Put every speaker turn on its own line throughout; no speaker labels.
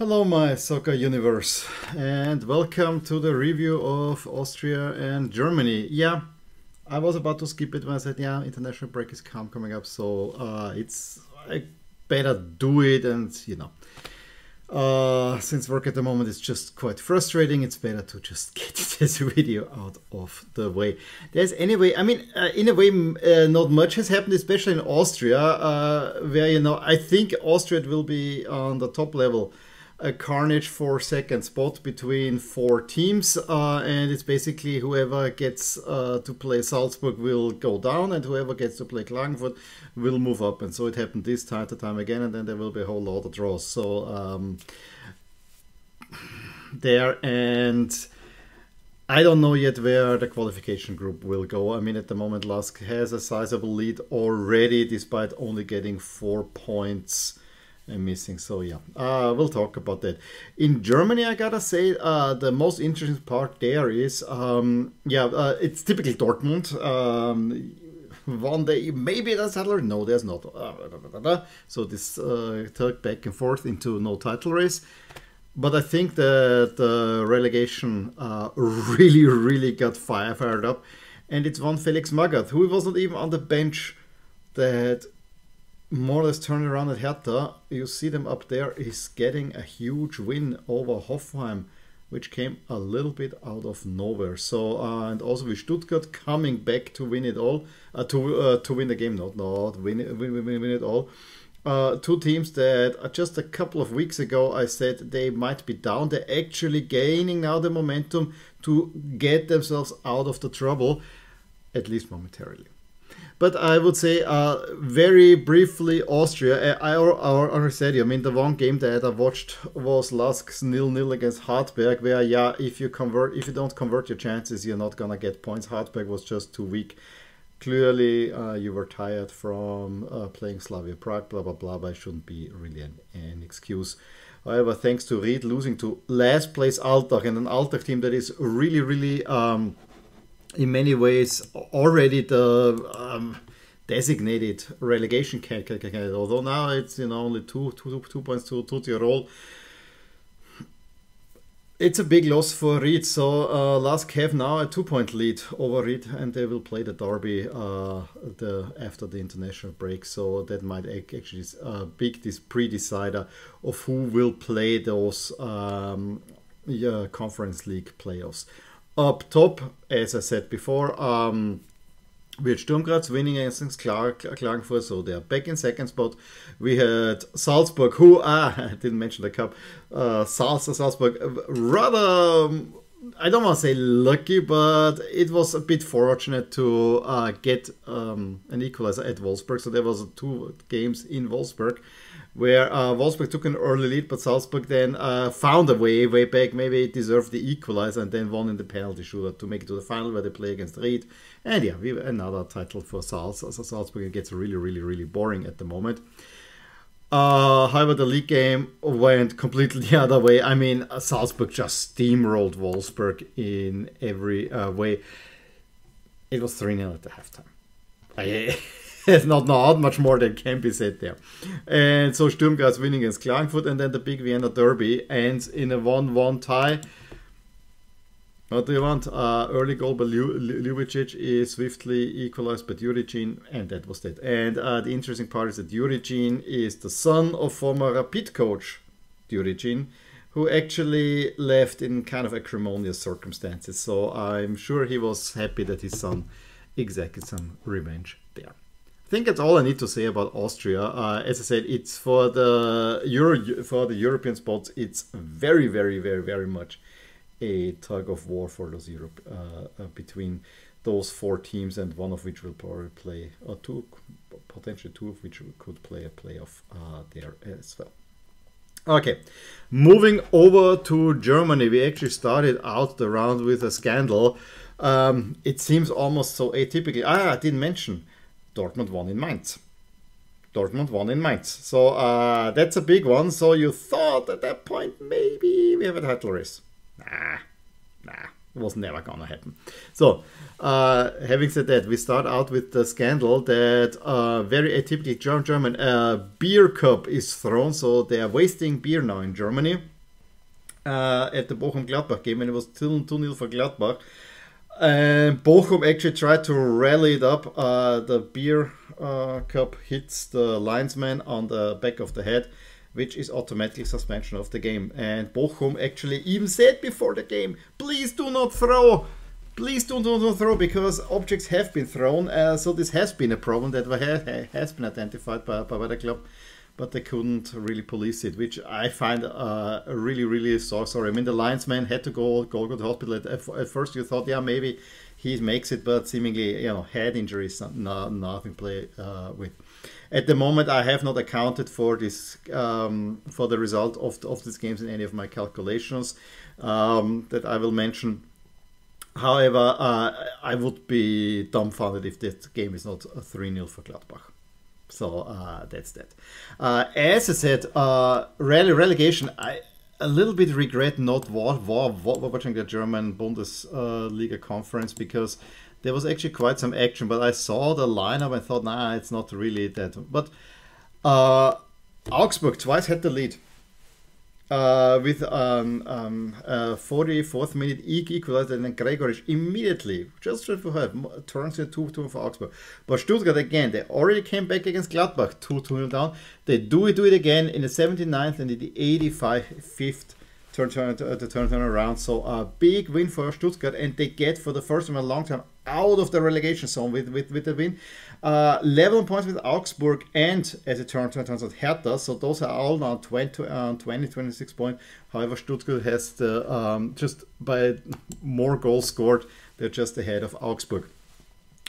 Hello, my soccer universe, and welcome to the review of Austria and Germany. Yeah, I was about to skip it when I said, yeah, international break is coming up, so uh, it's I better do it, and you know, uh, since work at the moment is just quite frustrating, it's better to just get this video out of the way. There's anyway, I mean, uh, in a way, uh, not much has happened, especially in Austria, uh, where you know I think Austria will be on the top level a carnage for second spot between four teams uh, and it's basically whoever gets uh, to play Salzburg will go down and whoever gets to play Klagenfurt will move up and so it happened this time to time again and then there will be a whole lot of draws so um, there and I don't know yet where the qualification group will go. I mean, at the moment, Lask has a sizable lead already, despite only getting four points I'm missing. So yeah, uh, we'll talk about that. In Germany, I gotta say, uh, the most interesting part there is, um, yeah, uh, it's typically Dortmund. Um, one day, maybe that's Adler. No, there's not. Uh, so this uh, talk back and forth into no title race. But I think that the relegation uh, really, really got fire fired up, and it's one Felix Magath, who was not even on the bench, that more or less turn around at Hertha. You see them up there. He's getting a huge win over Hoffenheim, which came a little bit out of nowhere. So uh, and also with Stuttgart coming back to win it all, uh, to uh, to win the game, not not win win win, win it all. Uh, two teams that uh, just a couple of weeks ago I said they might be down. They're actually gaining now the momentum to get themselves out of the trouble, at least momentarily. But I would say uh, very briefly Austria. I, already said I mean the one game that I watched was Lask's nil nil against Hartberg, where yeah, if you convert, if you don't convert your chances, you're not gonna get points. Hartberg was just too weak. Clearly, uh, you were tired from uh, playing Slavia Prague, blah blah blah. But it shouldn't be really an, an excuse. However, thanks to Ried losing to last place Altach and an Altach team that is really, really um, in many ways already the um, designated relegation candidate. Although now it's you know only two, two, two points to, to Tirol. It's a big loss for Ried. So uh, Lask have now a two-point lead over Ried, and they will play the derby uh, the after the international break. So that might actually uh, big this pre-decider of who will play those um, yeah, conference league playoffs. Up top, as I said before, um, we had Sturm Graz winning against Clark, Klagenfurt, so they're back in second spot. We had Salzburg, who ah, I didn't mention the cup. Uh, Salzburg, rather, um, I don't want to say lucky, but it was a bit fortunate to uh, get um, an equalizer at Wolfsberg. So there was two games in Wolfsberg where uh, Wolfsberg took an early lead, but Salzburg then uh, found a way way back. Maybe it deserved the equalizer and then won in the penalty shootout to make it to the final where they play against Ried. And yeah, we another title for Salz. So Salzburg gets really, really, really boring at the moment. Uh, however, the league game went completely the other way. I mean, Salzburg just steamrolled Wolfsberg in every uh, way. It was 3 0 at the halftime. I, There's not, not much more that can be said there. And so Sturm Graz winning against Klagenfurt, and then the big Vienna Derby ends in a 1 1 tie. What do you want? Uh, early goal by Ljubicic is swiftly equalized by Djuricin, and that was that. And uh, the interesting part is that Djuricin is the son of former Rapid coach Djuricin, who actually left in kind of acrimonious circumstances. So I'm sure he was happy that his son exacted some revenge there. I think that's all I need to say about Austria. Uh, as I said, it's for the Euro for the European spots. It's very, very, very, very much a tug of war for those Europe uh, uh, between those four teams, and one of which will probably play, or two, potentially two of which could play a playoff uh, there as well. Okay, moving over to Germany, we actually started out the round with a scandal. Um, it seems almost so atypical. Ah, I didn't mention Dortmund won in Mainz. Dortmund won in Mainz. So uh, that's a big one. So you thought at that point maybe we have a title race. Nah, nah. was never gonna happen. So, uh, having said that, we start out with the scandal that uh, very atypically German, German uh, beer cup is thrown. So they are wasting beer now in Germany. Uh, at the Bochum Gladbach game, and it was 2 0 for Gladbach. And Bochum actually tried to rally it up. Uh, the beer uh, cup hits the linesman on the back of the head, which is automatic suspension of the game. And Bochum actually even said before the game, please do not throw. Please do not throw because objects have been thrown. Uh, so this has been a problem that has been identified by, by the club but they couldn't really police it, which I find uh, really, really so sorry. I mean, the linesman had to go go to the hospital. At, at first, you thought, yeah, maybe he makes it, but seemingly, you know, head injuries, not, nothing play uh, with. At the moment, I have not accounted for this um, for the result of of these games in any of my calculations um, that I will mention. However, uh, I would be dumbfounded if that game is not a 3 0 for Gladbach. So uh, that's that. Uh, as I said, uh, rele- relegation. I a little bit regret not wa- watching the German Bundesliga conference because there was actually quite some action. But I saw the lineup and thought, nah, it's not really that. But uh, Augsburg twice had the lead uh, with um, um, uh, 44th minute equalizer and then Gregoritsch immediately, just for her, turns into 2 2 for Augsburg. But Stuttgart again, they already came back against Gladbach 2 2 down. They do it, do it again in the 79th and in the 85th turn, turn, turn, turn, turn around. So a big win for Stuttgart, and they get for the first time in a long time out of the relegation zone with, with, with the win. Uh, level points with Augsburg and, as it turns, turns out, Hertha. So those are all now 20, uh, 20 26 points. However, Stuttgart has the, um, just by more goals scored, they're just ahead of Augsburg.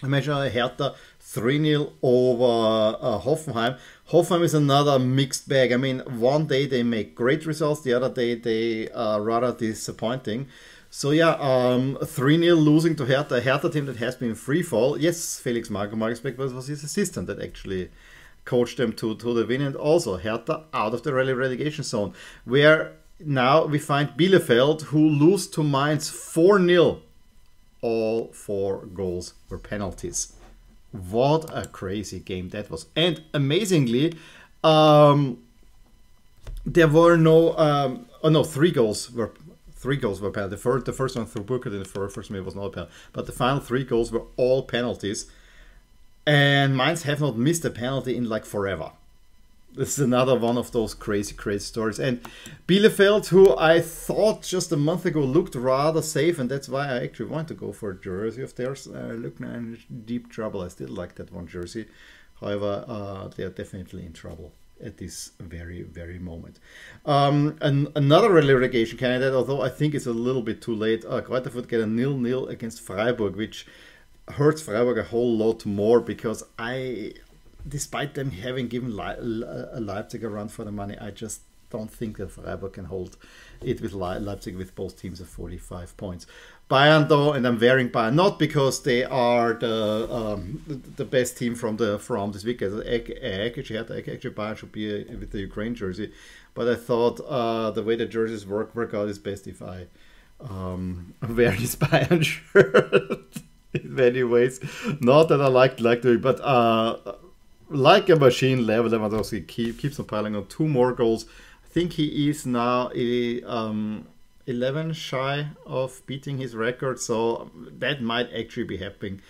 Imagine Hertha 3 0 over uh, Hoffenheim. Hoffenheim is another mixed bag. I mean, one day they make great results, the other day they are rather disappointing. So yeah, um, 3-0 losing to Hertha, a Hertha team that has been free fall. Yes, Felix Marco Marksbeck was, was his assistant that actually coached them to, to the win. And also Hertha out of the rally relegation zone, where now we find Bielefeld who lose to Mainz 4-0. All four goals were penalties. What a crazy game that was. And amazingly, um, there were no, um, oh no, three goals were three goals were penalty. The first, the first one through Booker, the first first one was not a penalty. But the final three goals were all penalties. And Mainz have not missed a penalty in like forever. This is another one of those crazy, crazy stories. And Bielefeld, who I thought just a month ago looked rather safe, and that's why I actually want to go for a jersey of theirs, uh, look now in deep trouble. I still like that one jersey. However, uh, they are definitely in trouble at this very, very moment. Um, and another relegation candidate, although I think it's a little bit too late, uh, Greuther Fürth get a nil-nil against Freiburg, which hurts Freiburg a whole lot more because I, despite them having given Le- Le- Leipzig a run for the money, I just don't think that Freiburg can hold it with Le- Leipzig with both teams at 45 points. Bayern though, and I'm wearing Bayern not because they are the um, the best team from the from this weekend. I actually actually Bayern should be a, with the Ukraine jersey, but I thought uh, the way the jerseys work work out is best if I um, wear this Bayern shirt in many ways. Not that I like like doing, but uh, like a machine, Level Lewandowski keep, keeps on piling on two more goals. Think he is now a. Um, 11 shy of beating his record, so that might actually be happening.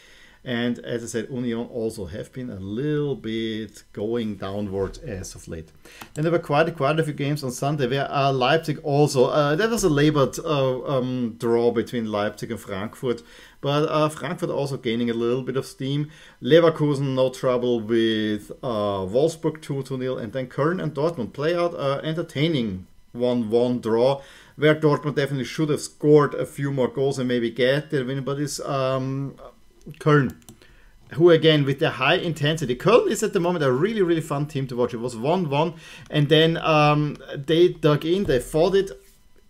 And as I said, Union also have been a little bit going downwards as of late. And there were quite quite a few games on Sunday where uh, Leipzig also uh, was a labored uh, um, draw between Leipzig and Frankfurt, but uh, Frankfurt also gaining a little bit of steam. Leverkusen no trouble with uh, Wolfsburg 2 0, and then Köln and Dortmund play out entertaining 1 1 draw where Dortmund definitely should have scored a few more goals and maybe get the win, but it's um, Köln. Who again with their high intensity. Köln is at the moment a really, really fun team to watch. It was 1 1, and then um, they dug in, they fought it.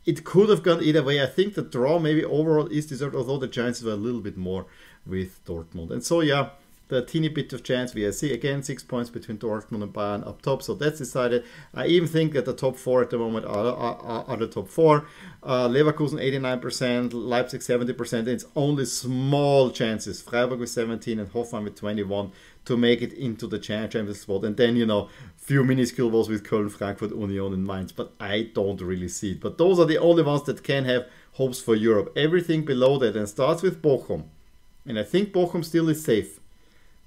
It could have gone either way. I think the draw maybe overall is deserved, although the chances were a little bit more with Dortmund. And so, yeah, the teeny bit of chance. We see again six points between Dortmund and Bayern up top, so that's decided. I even think that the top four at the moment are, are, are the top four. Uh, Leverkusen 89%, Leipzig 70%. It's only small chances. Freiburg with 17 and Hoffenheim with 21 to make it into the Champions spot. And then, you know, few minuscule ones with Köln, Frankfurt, Union, and Mainz. But I don't really see it. But those are the only ones that can have hopes for Europe. Everything below that and starts with Bochum. And I think Bochum still is safe.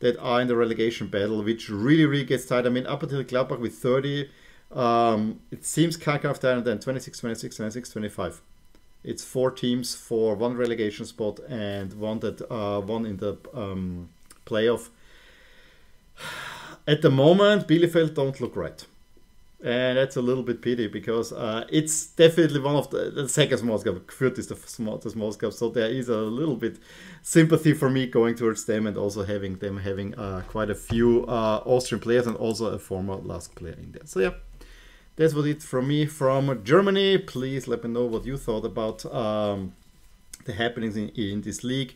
That are in the relegation battle, which really, really gets tight. I mean, up until Gladbach with 30, um, it seems kind of and then 26, 26, 26, 25. It's four teams for one relegation spot and one that uh, one in the um, playoff. At the moment, Bielefeld don't look right and that's a little bit pity because uh, it's definitely one of the, the second smallest cup. Fürth is the, the smallest cup, so there is a little bit sympathy for me going towards them and also having them having uh, quite a few uh, Austrian players and also a former LASK player in there. So yeah, that's what it from me from Germany. Please let me know what you thought about um, the happenings in, in this league.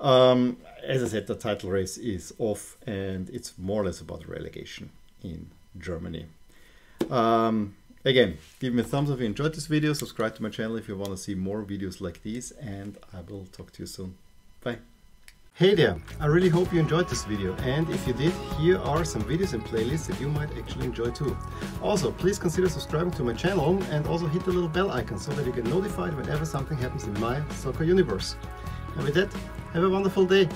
Um, as I said, the title race is off, and it's more or less about relegation in Germany. Um, again, give me a thumbs up if you enjoyed this video, subscribe to my channel if you want to see more videos like these, and I will talk to you soon. Bye. Hey there, I really hope you enjoyed this video and if you did, here are some videos and playlists that you might actually enjoy too. Also, please consider subscribing to my channel and also hit the little bell icon so that you get notified whenever something happens in my soccer universe. And with that, have a wonderful day.